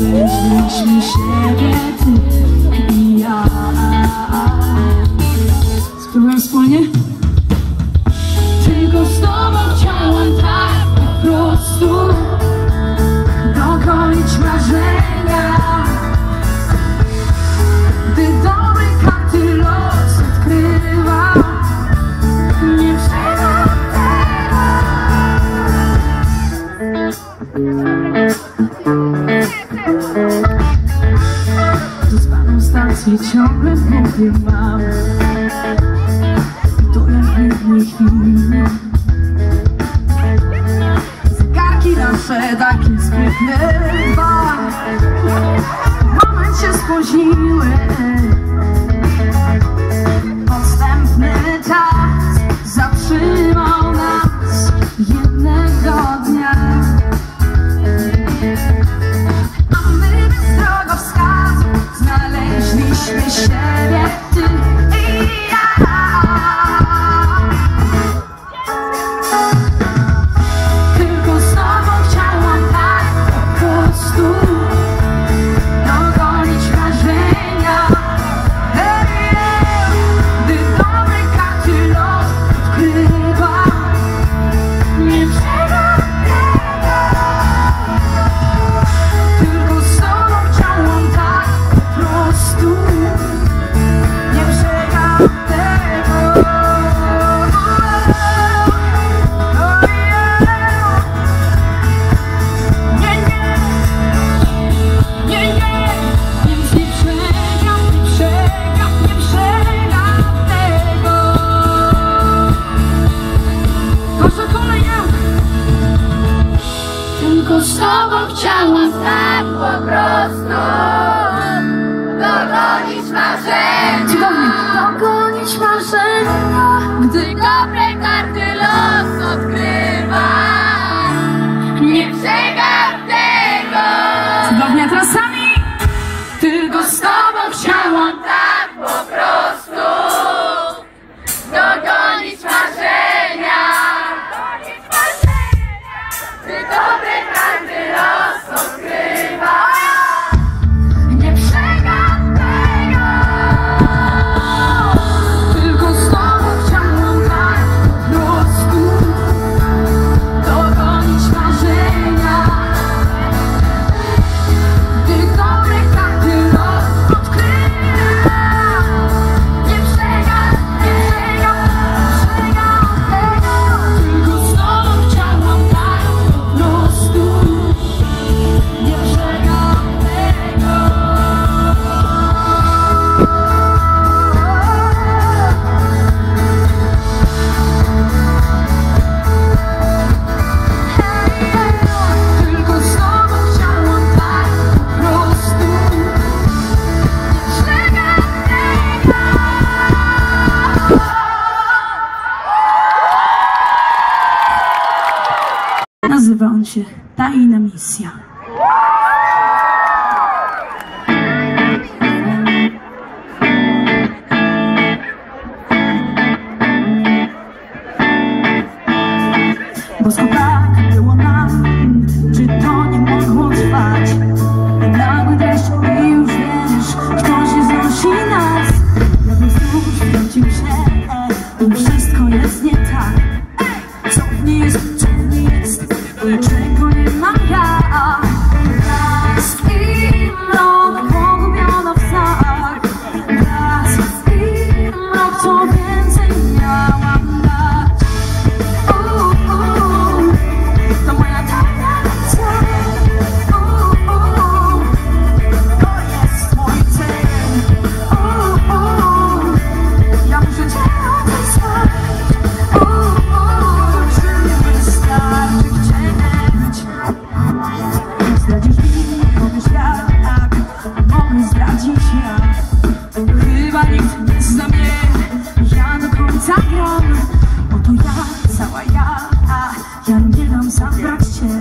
Myśliśmy świetnie i ja Spróbujemy wspólnie? Tylko z tobą chciałem tak po prostu Dogonić marzenia Gdy dobre karty los odkrywa Nie przegrał serce ciągle w głowie mam. I to jak jednej chwili Zegarki nasze takie sprytne. Dwa Moment się spóźniły. Następny czas zatrzymał. tak po prostu dogonić marzenia. tajna misja. zagram. Oto ja, cała ja, a ja nie dam zabrać cię.